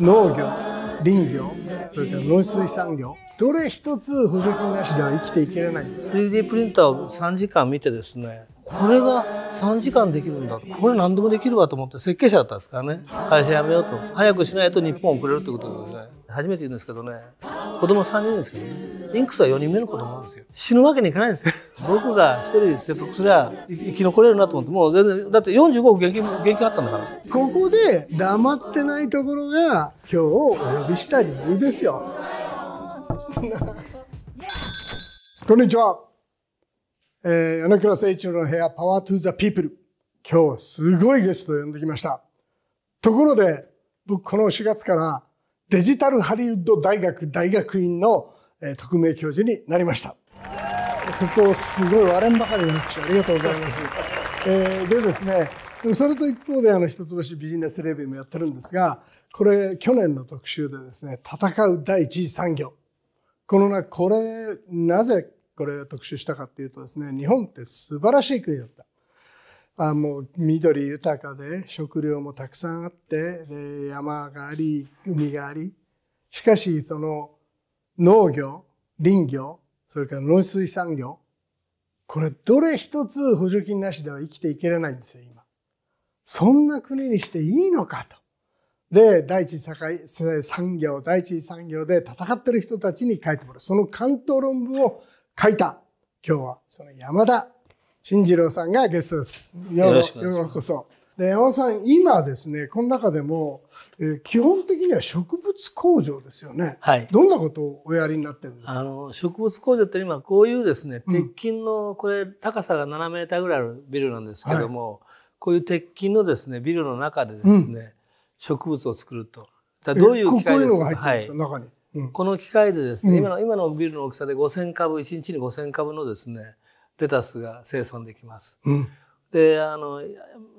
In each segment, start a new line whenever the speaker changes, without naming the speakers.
農業林業それから農水産業。どれ一つ補助金なしでは生きていけれないんです。か
3D プリンターを3時間見てですねこれが3時間できるんだ。これ何でもできるわと思って設計者だったんですからね。会社辞めようと。早くしないと日本遅れるってことです。ね初めて言うんですけどね子供3人ですけどねインクスは4人目の子供なんですよ。死ぬわけにいかないんですよ。僕が一人切腹すりゃ生き残れるなと思ってもう全然だって45億現金現金あったんだから。
ここで黙ってないところが今日お呼びした理由ですよ。こんにちは、えー、米倉誠一郎の部屋パワートゥーザピープル今日はすごいゲストを呼んできました。ところで僕この4月からデジタルハリウッド大学大学院の、特命教授になりました。そこをすごい割れんばかりの拍手ありがとうございます、えー、でですねそれと一方であの一橋ビジネスレビューもやってるんですがこれ去年の特集でですね戦う第一次産業。このなこれなぜこれを特集したかっていうとですね日本って素晴らしい国だった。あもう緑豊かで食料もたくさんあってで山があり海があり。しかしその農業林業それから農水産業これどれ一つ補助金なしでは生きていけれないんですよ今。そんな国にしていいのかと。で第一次産業第一次産業で戦ってる人たちに書いてもらう。その関東論文を書いた。今日はその山田新次郎さんがゲストです。
よろしく
ようこそ。で山本さん、今ですね、この中でも、えー、基本的には植物工場ですよね。
はい。
どんなことをおやりになってるんですか？
あの、植物工場って今、こういうですね、鉄筋の、これ、高さが7メーターぐらいあるビルなんですけども、はい、こういう鉄筋のですね、ビルの中でですね、うん、植物を作ると。だどういう機械ですか？
はい、中に。
うん、この機械でですね、今の、今のビルの大きさで5000株、1日に5000株のですね、レタスが生産できます。うん、であの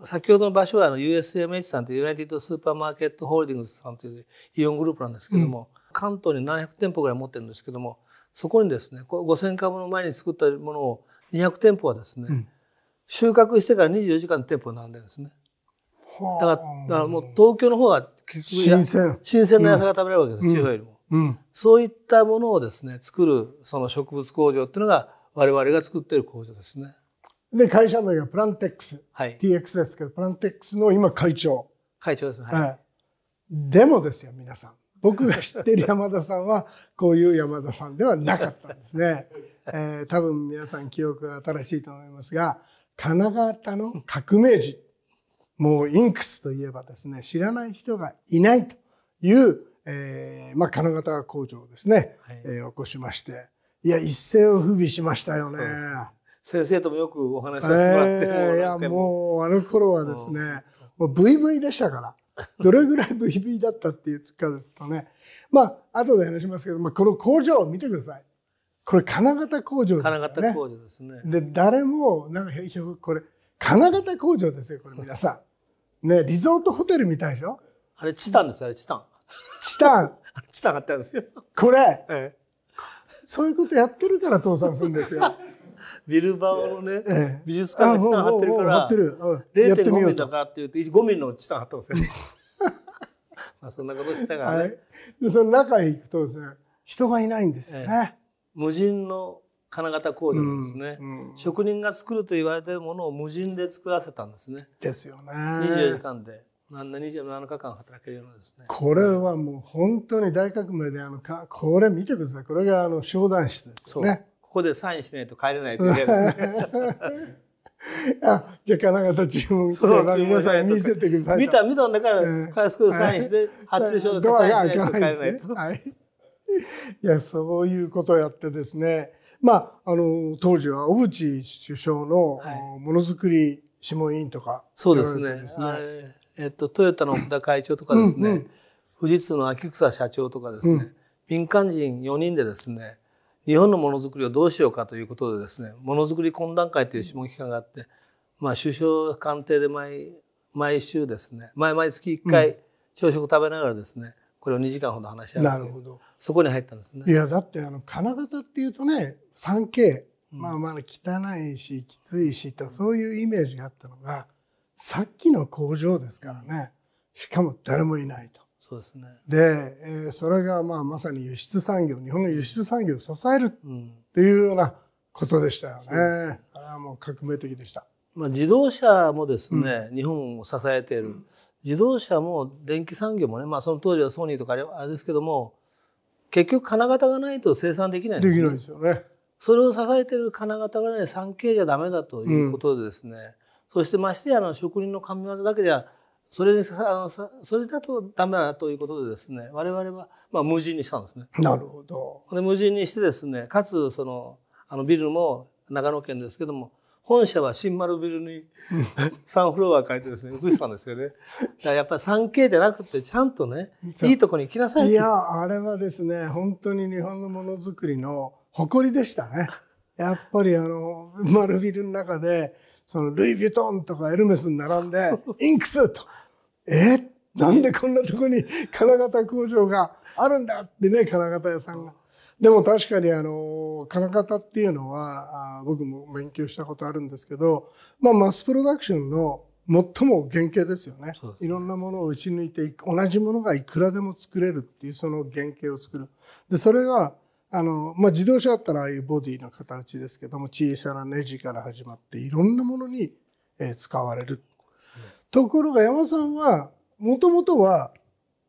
先ほどの場所はあの USMH さんというユナイテッドスーパーマーケットホールディングスさんというイオングループなんですけども、うん、関東に700店舗ぐらい持ってるんですけどもそこにですね5,000株の前に作ったものを200店舗はですね、うん、収穫してから24時間店舗に並んでるんですね。だからだからもう東京の方が
結局新鮮。
新鮮な野菜が食べられるわけです、地方よりも、うん、そういったものをですね作るその植物工場っていうのが我々が作っている工場ですね。
で、会社名がプランテックス。
はい。
TX ですけど、プランテックスの今会長。
会長ですね。はい。はい、
でもですよ、皆さん。僕が知ってる山田さんは、こういう山田さんではなかったんですね。えー、多分皆さん記憶が新しいと思いますが、金型の革命児。もうインクスといえばですね、知らない人がいないという、えー、まあ金型工場をですね、はい、えー、起こしまして、いや、一世を風靡しましたよね。
先生ともよくお話しさせてもらって、え
ー、いや、もう、あの頃はですね、もう VV でしたから。どれぐらい VV だったっていうかですとね。まあ、後で話しますけど、まあ、この工場を見てください。これ、金型工場ですね。金
型工場ですね。
で、誰も、なんか、これ、金型工場ですよ、これ皆さん。ね、リゾートホテルみたいでしょ？
あれ、チタンですよ、あれ、チタン。
チタン。
チタンあったんですよ。
これ、ええ、そういうことやってるから倒産するんですよ。
ビルバオのね、ええ、美術館がチタン貼ってるから、0.5ミリだからって言って、5ミリのチタン貼ったんですよ。まあそんなことしてたからね。はい、
で、その中へ行くとですね、人がいないんですよね。え、
無人の金型工場ですね、うんうん、職人が作ると言われてるものを無人で作らせたんですね。
ですよね。
24時間で。何27日間働けるようなですね。
これはもう本当に大革命であのかこれ見てください。これがあの商談室ですよね。
ここでサインしないと帰れないという嫌ですね。
あじゃあ金型注文して皆さん見せてください。
見た見たんだから返すことサインして発注書
ドアが開かないですね。はい。いやそういうことをやってですね。まああの当時は小渕首相のものづくり諮問委員とか、
そうですね。えっと、トヨタの福田会長とかですね、うんうん、富士通の秋草社長とかですね、うん、民間人4人でですね、日本のものづくりをどうしようかということでですね、ものづくり懇談会という諮問機関があって、まあ、首相官邸で毎毎週ですね、毎毎月1回朝食食べながらですね、これを2時間ほど話し合うなるほど。そこに入ったんですね。
いやだってあの金型っていうとね 3K、まあまあ汚いしきついしとそういうイメージがあったのがさっきの工場ですからねしかも誰もいないと
そうですね。
で、えーそれがまあまさに輸出産業、日本の輸出産業を支えるっ
うん。
ていうようなことでしたよね。あれはもう革命的でした。
まあ自動車もですね、日本を支えている。自動車も電気産業もね、まあその当時はソニーとかあれですけども、結局金型がないと生産できないんですね
できないですよね。
それを支えてる金型がね、産経じゃダメだということでですね、そしてましてやあの職人の神業だけじゃ、それにさあのさそれだとダメだということでですね、我々はまあ無人にしたんですね。
なるほど。
で無人にしてですね、かつそのあのビルも長野県ですけども、本社は新丸ビルに3フロア借りてですね、移したんですよね。だやっぱり 3K じゃなくて、ちゃんとね、いいとこに来なさい
いや、あれはですね、本当に日本のものづくりの誇りでしたね。やっぱりあの、丸ビルの中で、そのルイ・ヴィトンとかエルメスに並んで、インクスと。え？なんでこんなとこに 金型工場があるんだってね、金型屋さんが。でも確かにあの、金型っていうのは、あ僕も勉強したことあるんですけど、まあマスプロダクションの最も原型ですよね。
ね
いろんなものを打ち抜いていく、同じものがいくらでも作れるっていうその原型を作る。で、それが、あの、まあ自動車だったらああいうボディの形ですけども、小さなネジから始まっていろんなものに、えー使われる。ところが山さんは、もともとは、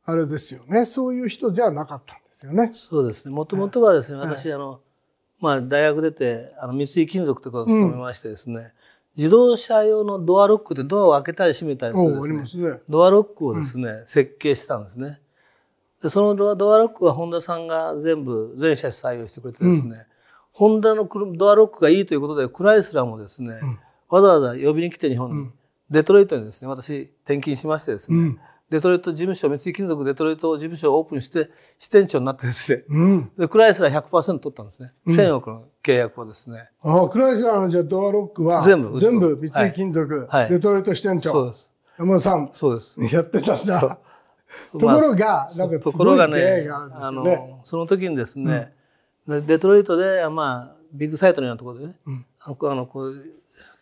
あれですよね。そういう人じゃなかったんですよね。
そうですね。もともとはですね、
はい
私、あの、まあ、大学出て、あの、三井金属とかを勤めましてですね、自動車用のドアロックってドアを開けたり閉めたりするね、
ね。
ドアロックをですね、設計したんですね。で、そのドアドアロックはホンダさんが全部、全車種採用してくれてですね、ホンダの車ドアロックがいいということで、クライスラーもですね、わざわざ呼びに来て日本に、デトロイトにですね、私転勤しましてですね、デトロイト事務所、三井金属デトロイト事務所をオープンして、支店長になってですね、
うん。
でクライスラー100%取ったんですね。1000億の契約をですね。
ああ、クライスラーのじゃあドアロックは、
全部
全部三井金属、
はい
デトロイト支店長、
そうです。
山田さん、
そうです。
やってたんだ。
と
ところがなんか
ところがね
あ
の、その時にですね、でデトロイトで、まあ、ビッグサイトのようなところでね、あのこう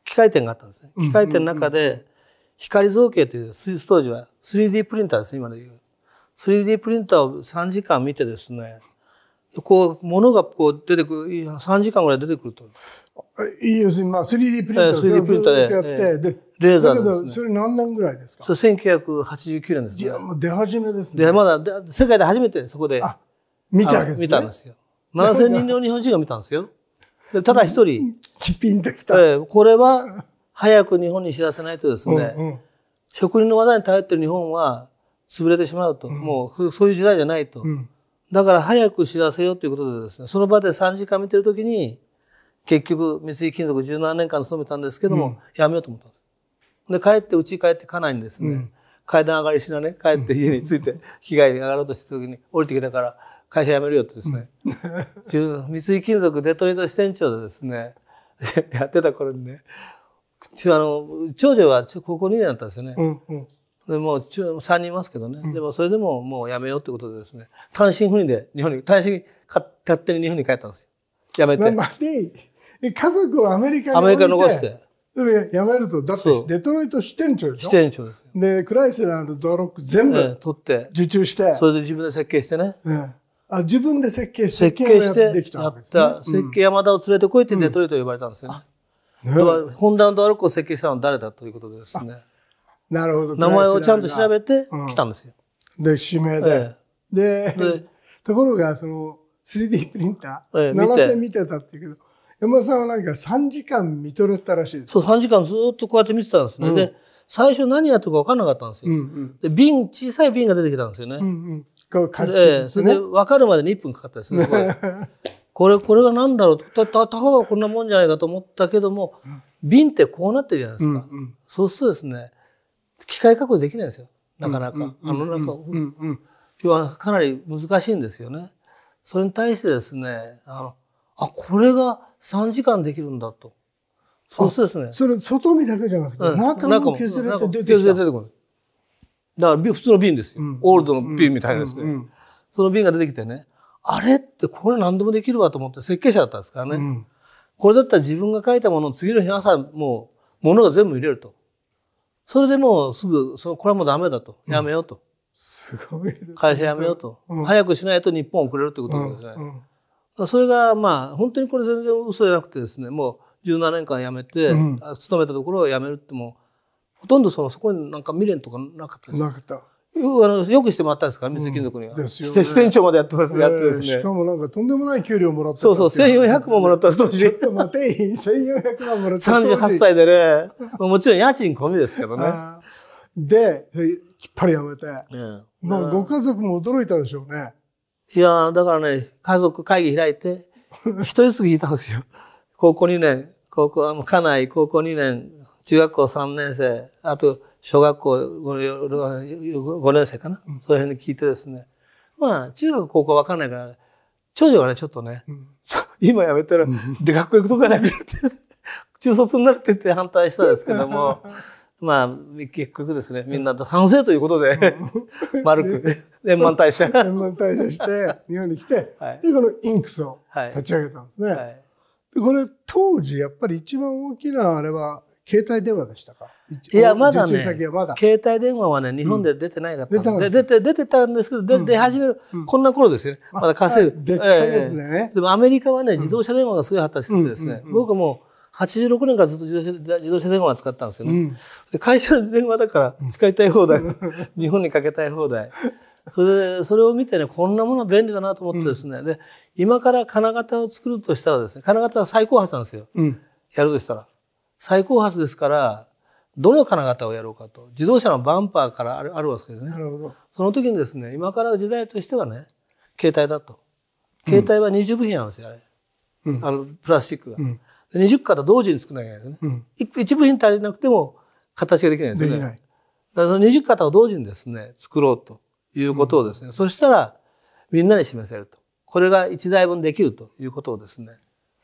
機械店があったんですね。機械店の中で、光造形という、ス当時は 3D プリンターですね、今で言う。3D プリンターを3時間見てですね、こう、物がこう出てくる、いや3時間ぐらい出てくると。
いい要するに、まあ、3D プリンター
ええ 3D プリンター
やって、で、
レーザーで
だけど、
ですね
それ何年ぐらいですか？
それ1989年ですね
いや、。もう出始めですね。
で、まだ、で世界で初めてそこで、
あ、見たわけですね。
見たんですよ。7000人の日本人が見たんですよ。でただ一人、
キ ピンときた。
ええこれは早く日本に知らせないとですね、
うんうん
職人の技に頼ってる日本は潰れてしまうと、もうそういう時代じゃないと。
ん
だから早く知らせようということでですね、その場で3時間見てるときに、結局三井金属17年間勤めたんですけども、やめようと思ったんです。で、帰って、家帰って家内にですね、階段上がりしなね、帰って家に着いて、着替えに上がろうとした時に降りてきたから、会社辞めるよってですね、三井金属デトロイト支店長でですね、やってた頃にね、ちょあの長女は高校2年だったんですよね。
うんうん
でもうちょ3人いますけどね、でもそれでももうやめようってことでですね、単身赴任で日本に、単身か勝手に日本に帰ったんですよ。やめて。
まあ、で、え家族をアメリカに
アメリカに残して。
でも辞めると、だってデトロイト支店長でしょ？
支店長ですよ。
で、クライスラーのドアロック全
ええ
部
取って、
受注して、
それで自分で設計してね。
うんあ自分で設計して、
設計して
できたわけですね
た、設計山田を連れてこいってデトロイト呼ばれたんですよね。
ね
ドアホンダのドアロックを設計したのは誰だということでですね。
なるほど。
名前をちゃんと調べ
て。
て来たんですよ。
で、指名で。
え
で
で、
ところが、その、3D プリンター、
ええ見て
7000見てたっていうけど、山田さんはなんか3時間見とれてたらしいです。
そう、3時間ずっとこうやって見てたんですね。で、最初何やってるか分かんなかったんですよ。
うんうん。
で、瓶、小さい瓶が出てきたんですよね。
うんうん。こう、書き
ええそれで。分かるまでに1分かかったですね。そこれ、これが何だろうた、た、たかがこんなもんじゃないかと思ったけども、瓶ってこうなってるじゃないですか。
うん
そうするとですね、機械加工できないんですよ。なかなか。あの、なんか、
うんうん。
要はかなり難しいんですよね。それに対してですね、あの、あ、これが3時間できるんだと。そうですね、
それ、外見だけじゃなくて、
うん
中も削れて出てきた。
中も削れて出てくる。だからび普通の瓶ですよ。オールドの瓶みたいなですね。
うん
その瓶が出てきてね、あれってこれ何でもできるわと思って設計者だったんですからね。
ん
これだったら自分が書いたものを次の日の朝もう物が全部入れると。それでもうすぐ、そのこれはもうダメだと。やめようと。
すごい。
会社辞めようと。
うん
早くしないと日本遅れるってこと
うん
ですね。
うん
それがまあ本当にこれ全然嘘じゃなくてですねもう17年間辞めて、
うん。
あ勤めたところを辞めるってもほとんどそのそこになんか未練とかなかった
なかった。
よあのよくしてもらったんですか？ら三井金属には、
ですよね。
支店長までやってます、やってですね。
えーしかもなんかとんでもない給料もらってた。
そうそう1400ももらったんです当時。
ちょっと待て、1400万もらってた
38歳でね。もちろん家賃込みですけどね、
で、きっぱりやめて。
うん
まあ、ご家族も驚いたでしょうね。
いやだからね家族会議開いて一人ずつ聞いたんですよ。高校2年高校あの家内高校2年中学校3年生あと小学校 5, 年生かな、そういうふうに聞いてですね。まあ中学高校わかんないから長女がねちょっとね、今やめたら、で学校行くとこがなくなって中卒になるって言って反対したんですけども まあ結局ですねみんなと賛成ということで丸く円満退社。
円満退社して、日本に来て、
はい。
で、このインクスを
はい。
立ち上げたんですね。
はい。
でこれ、当時、やっぱり一番大きなあれは、携帯電話でしたか？
いや、まだね携帯電話はね、日本で出てないかったんです、
出てた
んですけど、で出始める、こんな頃ですよね。まだ稼ぐ。
でっかいですね。
ええ。でもアメリカはね、自動車電話がすごい発達しててですね、僕も86年からずっと自動車自動車電話を使ったんですよね。で会社の電話だから使いたい放題、日本にかけたい放題。それで、それを見てね、こんなものは便利だなと思ってですね、で、今から金型を作るとしたらですね、金型は最高発なんですよ。
うん。
やるとしたら。最高発ですから、どの金型をやろうかと。自動車のバンパーからあるあるわけですね
な。るほど。
その時にですね、今から時代としてはね、携帯だと。携帯は20部品なんですよ、あれ。
うん
あの、プラスチックが。
ん
で20型同時に作らなきゃいけないですね。
うん。
一一部品足りなくても形ができないんですよね。
できない。
だからその20型を同時にですね、作ろうということをですね、そしたらみんなに示せると。これが1台分できるということをですね、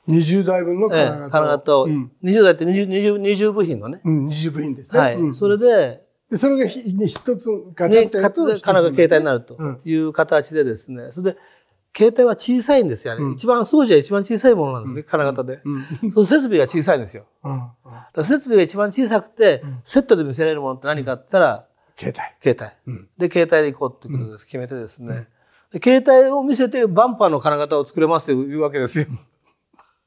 20台分の
ええ
金型を。
金型を、
うん。
20台って 20, 20, 20部品のね、
うん、20部品ですね。
はい、
うん
それで、
でそれがひ一つガチャッとやると一つ
金が携帯になると
うん
いう形でですね、それで、携帯は小さいんですよ、ね一番、当時は一番小さいものなんですね、金型で。その設備が小さいんですよ。設備が一番小さくて、セットで見せられるものって何かって言ったら、
携帯。
携帯。で、携帯で行こうってことです、決めてですね。で携帯を見せてバンパーの金型を作れますというわけですよ。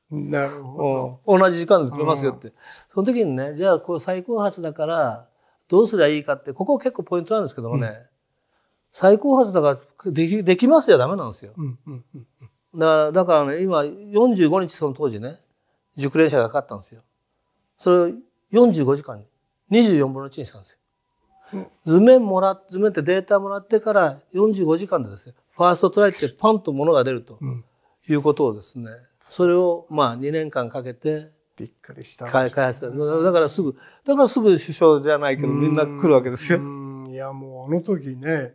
なるほ
うん。同じ時間で作れますよって。その時にね、じゃあこれ最高発だからどうすりゃいいかって、ここ結構ポイントなんですけどもね、最高発だからできできますよダメなんですよ。
ど。うんうんうん
だからだからね、今45日その当時ね、熟練者がかかったんですよ。それを45時間に24分の1にしたんですよ。図面もらっ図面ってデータもらってから45時間でですね、ファーストトライってパンと物が出るということをですね、それをまあ2年間かけて
びっくりした。
開開発。だだからすぐ、だからすぐ首相じゃないけどみんな来るわけですよ。
うんいやもうあの時ね、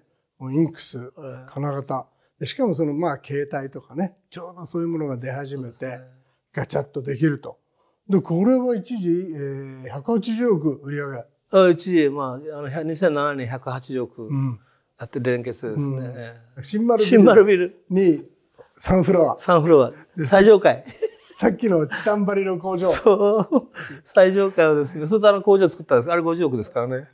インクス、金型。でしかもそのまあ携帯とかね、ちょうどそういうものが出始めて、ガチャッとできると。で、これは一時、えー、180億売り上げ。
あうち、まあ、あの2007年180億
うん。
やって連結ですね。え
新丸ビル
え新丸ビル
に3フロア。
サンフロア、最上階。
さっきのチタンバリの工場。
そう。最上階をですね、それとあの工場作ったんです。あれ50億ですからね。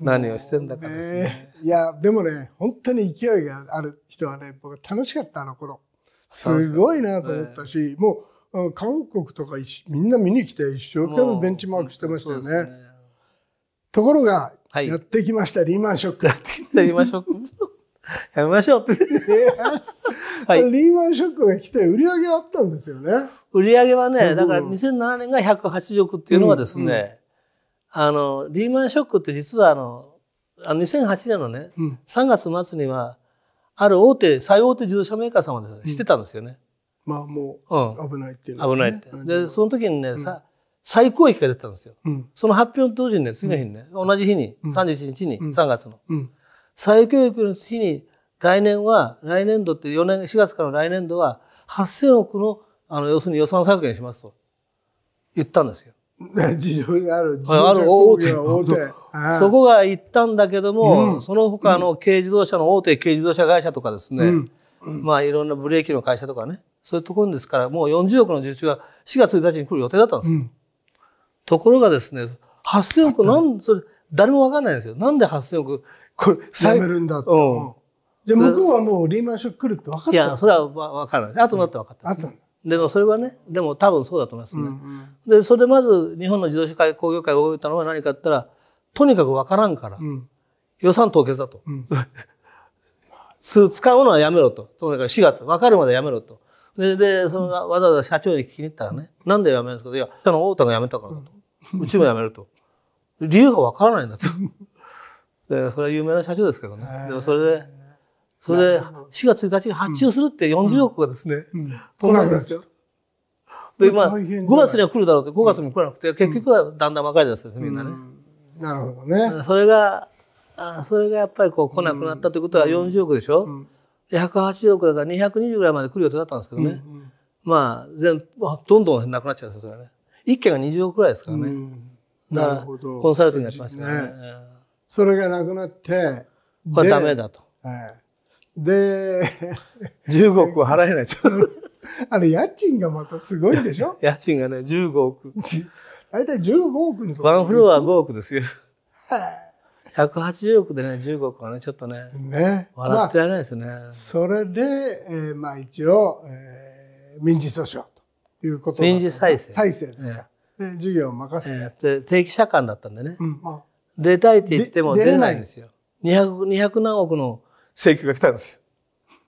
何をしてんだかですね。
ねいや、でもね、本当に勢いがある人はね、僕楽しかった、あの頃。すごいなと思ったし、もう、うん韓国とか一みんな見に来て一生懸命ベンチマークしてましたよね。
そうです
ところが、
はい
やってきました、リーマンショック。
やりましょう。やめましょうって。はい
リーマンショックが来て売り上げあったんですよね。
売り上げはね、だから2007年が180億っていうのはですね、あの、リーマンショックって実はあの、あの2008年のね、3月末には、ある大手、最大手自動車メーカーさんはですね、知ってたんですよね。
まあも
うん
う危ないっていうね、
危ないって。で、その時にね、さ最高益が出たんですよ。
うん。
その発表の当時にね、次の日にね、同じ日に、31日に、3月の。
うん。
再教育の日に、来年は、来年度って4年、4月からの来年度は、8000億の、あの、要するに予算削減しますと、言ったんですよ。
ね 事情がある。自
ある
動車工業は大手。ああ
そこが言ったんだけども、その他の軽自動車の大手軽自動車会社とかですね、まあいろんなブレーキの会社とかね、そういうところですから、もう40億の受注が4月1日に来る予定だったんですよ。ところがですね、8000億なん、それ、誰もわかんないんですよ。なんで8000億、これ、
やめるんだって。
うん
じゃあ向こうはもうリーマンショック来るって分かった
いや、それはわわからない。後になって分かった
あったんだ。
でもそれはね、でも多分そうだと思いますね。で、それでまず日本の自動車会工業会が動いたのは何かって言ったら、とにかく分からんから、
ん
予算凍結だと。す使うのはやめろと。とにかく4月、分かるまでやめろと。で、で、そのわざわざ社長に聞きに行ったらね、なんでやめるんですかいや、あの、大田がやめたからだと。うちもやめると。理由が分からないんだと。で、それは有名な社長ですけどね。でもそれで、それで、4月1日に発注するって40億がですね、飛んだんですよ。で、まあ、
大変じゃない
5月には来るだろうって、5月に来なくて、結局はだんだん分かれたんですよ、みんなね。
なるほどね。
それが、あそれがやっぱりこう来なくなったということは40億でしょ、で180億だから220ぐらいまで来る予定だったんですけどね。まあ、全まあどんどんなくなっちゃうんですよ、それはね。一件が20億ぐらいですからね。だから、
なるほど
コンサルティングやってましたからね。
それがなくなって、
これはダメだと。
はいで、
15億は払えないと。
あれ家賃がまたすごいでしょ？
家賃がね、15億。
大体15億のとこ
ワンフロア5億ですよ。180億でね、15億はね、ちょっとね、
ね。
笑ってられないですね。
まあそれで、えーまあ一応、えー民事訴訟ということだ
民事再生
再生ですか。で、事業を任せて。
えーで定期借款だったんでね、
うん、まあ、
出たいって言っても出れ
ない
んですよ。200、200何億の請求が来たんです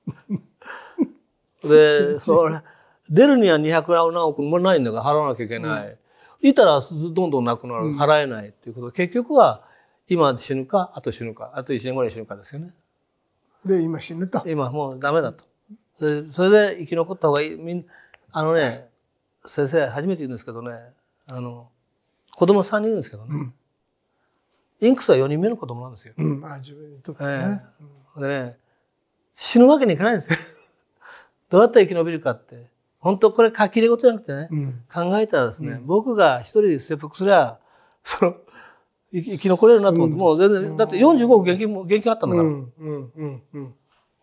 よ。で、それ、出るには200何億もないんだから払わなきゃいけない。いたらどんどんなくなる、払えないっていうことで、結局は今死ぬか、あと死ぬか、あと1年後に死ぬかですよね。
で、今死ぬと。
今もうダメだと。それそれで生き残った方がいい。みんあのね、先生、初めて言うんですけどね、あの、子供3人いるんですけどね、インクスは4人目の子供なんですよ。
うん、あ自分にとって
え
ね。
えでね、死ぬわけにいかないんですよ。どうやったら生き延びるかって。本当これ書き入れ事じゃなくてね、考えたらですね、僕が一人切腹すりゃ、その、生き 生き残れるなと思って、もう全然、だって45億現金も、現金あったんだから。
うん、うん、うん、うん。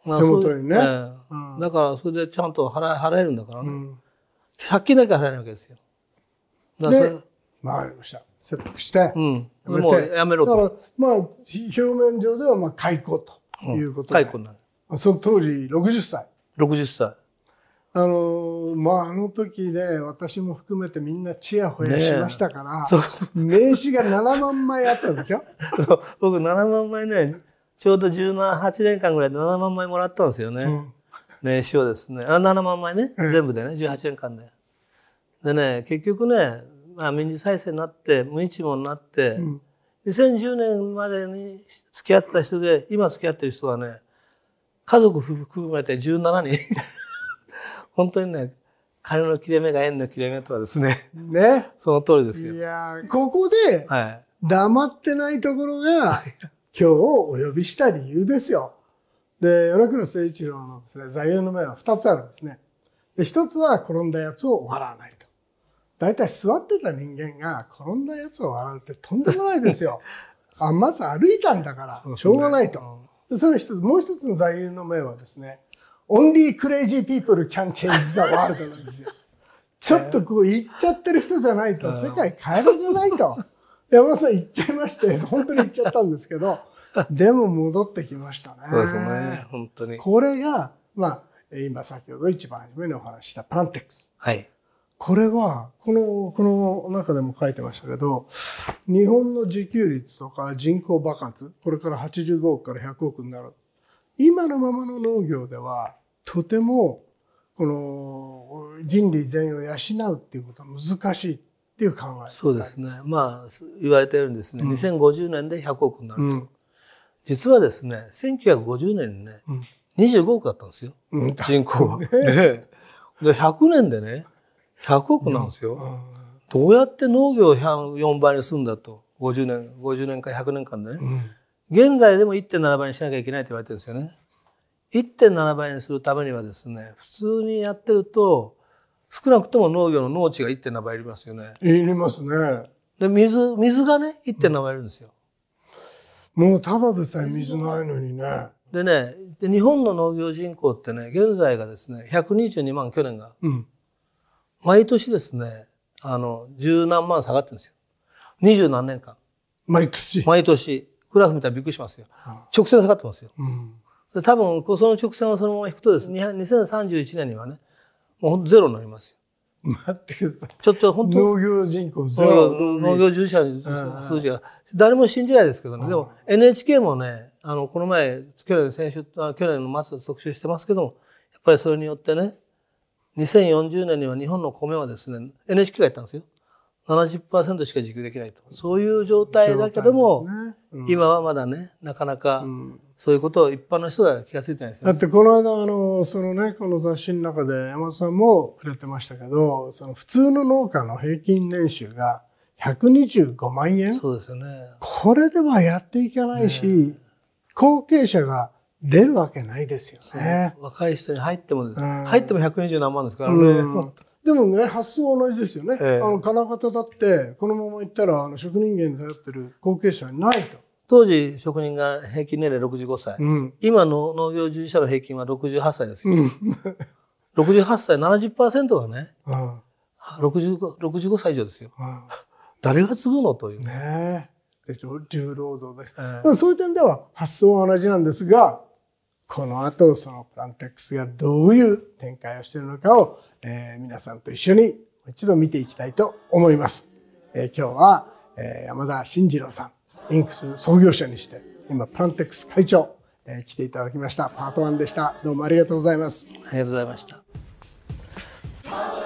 まあ
手元にね
だからそれでちゃんと払え払えるんだからね、借金だけは払えないわけですよ。だからそれ
で、わかりました。切腹して、
うん、もうやめろと。
だから、まあ、表面上では、まあ、解雇ということで。
解雇になる。
その当時60歳。
60歳。
あのーまあ、あの時ね、私も含めてみんなチヤホヤしましたから、名刺が7万枚あったんですよ。
僕7万枚ね、ちょうど18年間ぐらいで7万枚もらったんですよね。名刺をですね。あ、7万枚ね。全部でね、18年間で。でね、結局ね、まあ民事再生になって、無一文になって、2010年までに付き合った人で、今付き合ってる人はね、家族含めて17人。本当にね、金の切れ目が縁の切れ目とはですね、
ね。
その通りですよ
い。やここで。黙ってないところが、今日お呼びした理由ですよ。で、米倉誠一郎のですね、座右の銘は2つあるんですね。で、1つは転んだやつを笑わないと。大体座ってた人間が転んだやつを笑うってとんでもないですよ。あ、まず歩いたんだから、しょうがないと。でそれ一つ、もう一つの座右の銘はですね、Only crazy people can change the world なんですよ。ちょっとこう言っちゃってる人じゃないと世界変えられないと。山田さん言っちゃいまして、本当に言っちゃったんですけど、でも戻ってきましたね。
そうですよね。本当に。
これが、まあ、今先ほど一番初めにお話ししたプランテックス。
はい。
これは、この、この中でも書いてましたけど、日本の自給率とか人口爆発、これから85億から100億になる。今のままの農業では、とても、この人類全員を養うっていうことは難しいっていう考え。
そうですね。まあ、言われたようにですね、2050年で100億になると。
うん
実はですね、1950年にね、25億だったんですよ。
うん
人口が。ねで、100年でね、100億なんですよ。どうやって農業を4倍にするんだと。50年、50年か100年間でね。現在でも1.7倍にしなきゃいけないと言われてるんですよね。1.7倍にするためにはですね、普通にやってると、少なくとも農業の農地が1.7倍いりますよね。
いりますね。
で、水、水がね、1.7倍いるんですよ。
もうただでさえ水ないのにね。
でね、で日本の農業人口ってね、現在がですね、122万、去年が。
うん。
毎年ですね、あの、十何万下がってるんですよ。二十何年間。
毎年？
毎年。グラフ見たらびっくりしますよ。直線下がってますよ。
うん。
で多分、その直線をそのまま引くとですね、2031年にはね、もうゼロになりますよ。
待ってください。
ちょっと本当
農業人口ゼ
農
ロ。
業農業従事者の数字が、誰も信じないですけどね。でも NHK もね、あの、この前、去年、先週、あ去年の末特集してますけども、やっぱりそれによってね、2040年には日本の米はですね、NHK が言ったんですよ。70%しか自給できないと。そういう状態だけども、
ね
今はまだね、なかなか、そういうことを一般の人が気がついてないですよね。
だってこの間あのそのねこの雑誌の中で山田さんも触れてましたけどその普通の農家の平均年収が125万円
そうですよね。
これではやっていかないし、後継者が出るわけないですよね。
若い人に入っても入っても120何万ですからね。
うんでもね発想は同じですよね。
ええ
あの金型だってこのままいったらあの職人芸に頼ってる後継者はいないと。
当時職人が平均年齢65歳。
うん
今の農業従事者の平均は68歳ですよ。
うん
68歳70%がね、
うん
65, 65歳以上ですよ。
うん
誰が継ぐのという。
ねえ。で重労働です。
え
そういう点では発想は同じなんですが、この後そのプランテックスがどういう展開をしているのかを、えー皆さんと一緒に一度見ていきたいと思います。えー今日は、えー山田慎次郎さん、インクス創業者にして、今プランテックス会長、えー来ていただきました。パート1でした。どうもありがとうございます。
ありがとうございました。